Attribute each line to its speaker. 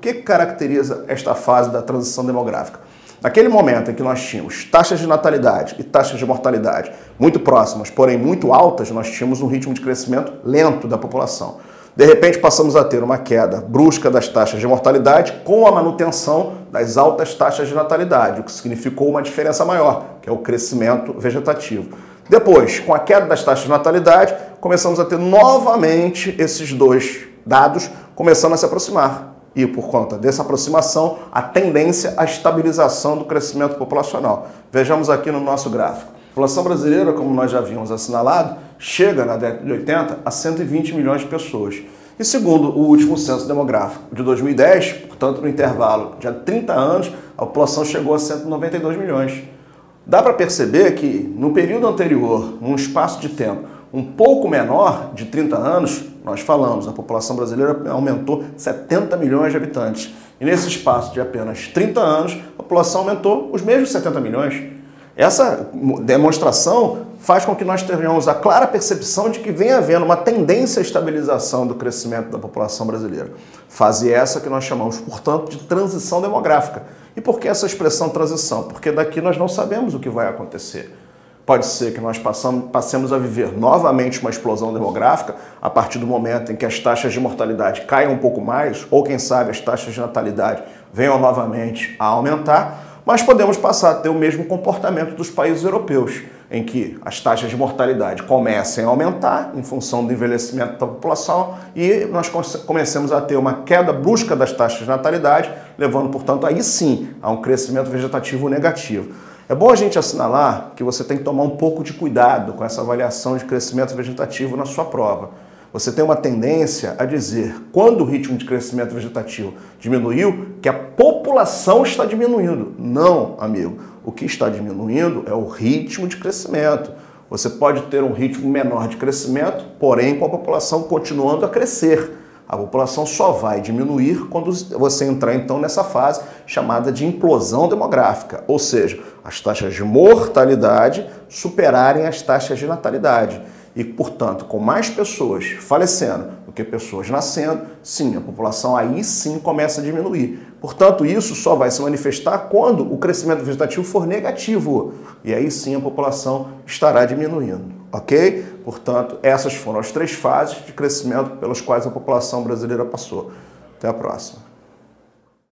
Speaker 1: que caracteriza esta fase da transição demográfica? Naquele momento em que nós tínhamos taxas de natalidade e taxas de mortalidade muito próximas, porém muito altas, nós tínhamos um ritmo de crescimento lento da população. De repente, passamos a ter uma queda brusca das taxas de mortalidade com a manutenção das altas taxas de natalidade, o que significou uma diferença maior, que é o crescimento vegetativo. Depois, com a queda das taxas de natalidade, começamos a ter novamente esses dois dados começando a se aproximar e, por conta dessa aproximação, a tendência à estabilização do crescimento populacional. Vejamos aqui no nosso gráfico. A população brasileira, como nós já havíamos assinalado, chega na década de 80 a 120 milhões de pessoas. E segundo o último censo demográfico de 2010, portanto, no intervalo de 30 anos, a população chegou a 192 milhões. Dá para perceber que no período anterior, num espaço de tempo um pouco menor, de 30 anos, nós falamos, a população brasileira aumentou 70 milhões de habitantes. E nesse espaço de apenas 30 anos, a população aumentou os mesmos 70 milhões. Essa demonstração faz com que nós tenhamos a clara percepção de que vem havendo uma tendência à estabilização do crescimento da população brasileira. Fase essa que nós chamamos, portanto, de transição demográfica. E por que essa expressão transição? Porque daqui nós não sabemos o que vai acontecer. Pode ser que nós passemos a viver novamente uma explosão demográfica a partir do momento em que as taxas de mortalidade caiam um pouco mais, ou quem sabe as taxas de natalidade venham novamente a aumentar, mas podemos passar a ter o mesmo comportamento dos países europeus, em que as taxas de mortalidade comecem a aumentar em função do envelhecimento da população e nós comecemos a ter uma queda brusca das taxas de natalidade, levando, portanto, aí sim a um crescimento vegetativo negativo. É bom a gente assinalar que você tem que tomar um pouco de cuidado com essa avaliação de crescimento vegetativo na sua prova. Você tem uma tendência a dizer, quando o ritmo de crescimento vegetativo diminuiu, que a população está diminuindo. Não, amigo. O que está diminuindo é o ritmo de crescimento. Você pode ter um ritmo menor de crescimento, porém com a população continuando a crescer. A população só vai diminuir quando você entrar então nessa fase chamada de implosão demográfica, ou seja, as taxas de mortalidade superarem as taxas de natalidade. E, portanto, com mais pessoas falecendo do que pessoas nascendo, sim, a população aí sim começa a diminuir. Portanto, isso só vai se manifestar quando o crescimento vegetativo for negativo. E aí sim a população estará diminuindo ok? Portanto, essas foram as três fases de crescimento pelas quais a população brasileira passou. Até a próxima.